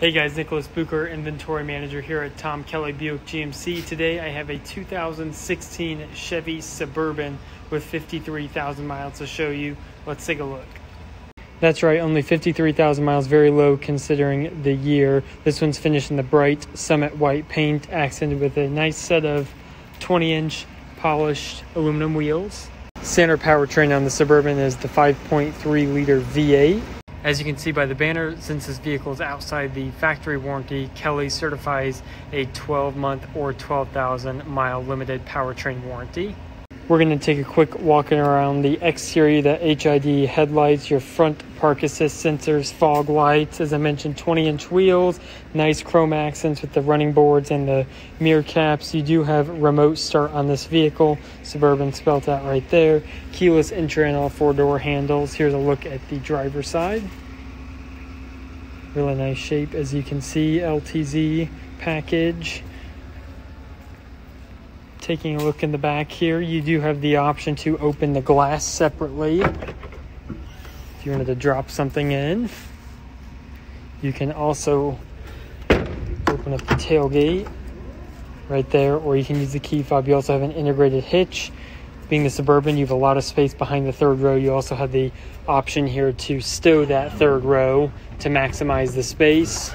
Hey guys, Nicholas Bucher, inventory manager here at Tom Kelley Buick GMC. Today I have a 2016 Chevy Suburban with 53,000 miles to show you. Let's take a look. That's right, only 53,000 miles, very low considering the year. This one's finished in the bright Summit white paint, accented with a nice set of 20 inch polished aluminum wheels. Standard powertrain on the Suburban is the 5.3 liter V8. As you can see by the banner, since this vehicle is outside the factory warranty, Kelley certifies a 12 month or 12,000 mile limited powertrain warranty. We're going to take a quick walking around the exterior, the HID headlights, your front park assist sensors, fog lights, as I mentioned, 20 inch wheels, nice chrome accents with the running boards and the mirror caps. You do have remote start on this vehicle, Suburban spelt out right there. Keyless entry and all four door handles. Here's a look at the driver's side. Really nice shape as you can see, LTZ package taking a look in the back here, you do have the option to open the glass separately. If you wanted to drop something in, you can also open up the tailgate right there, or you can use the key fob. You also have an integrated hitch. Being the Suburban, you have a lot of space behind the third row. You also have the option here to stow that third row to maximize the space.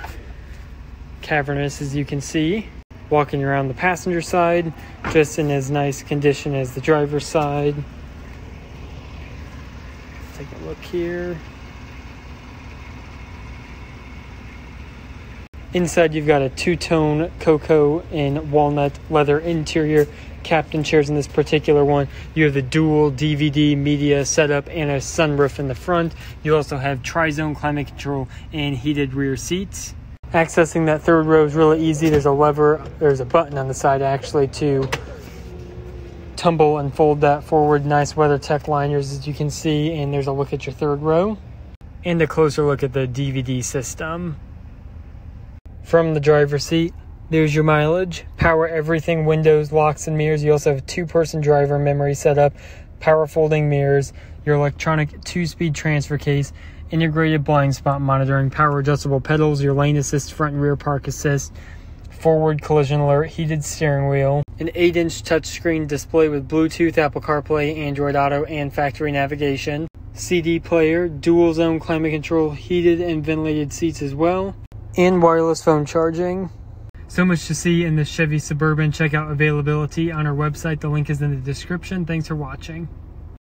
Cavernous, as you can see walking around the passenger side, just in as nice condition as the driver's side. Take a look here. Inside, you've got a two tone cocoa and walnut leather interior. Captain chairs in this particular one. You have the dual DVD media setup and a sunroof in the front. You also have tri zone climate control and heated rear seats. Accessing that third row is really easy. There's a lever, there's a button on the side actually to tumble and fold that forward. Nice WeatherTech liners as you can see, and there's a look at your third row. And a closer look at the DVD system. From the driver's seat, there's your mileage, power everything, windows, locks, and mirrors. You also have a two person driver memory setup, power folding mirrors, your electronic two speed transfer case, integrated blind spot monitoring, power adjustable pedals, your lane assist, front and rear park assist, forward collision alert, heated steering wheel, an 8 inch touchscreen display with Bluetooth, Apple CarPlay, Android Auto, and factory navigation, CD player, dual zone climate control, heated and ventilated seats as well, and wireless phone charging. So much to see in the Chevy Suburban. Check out availability on our website. The link is in the description. Thanks for watching.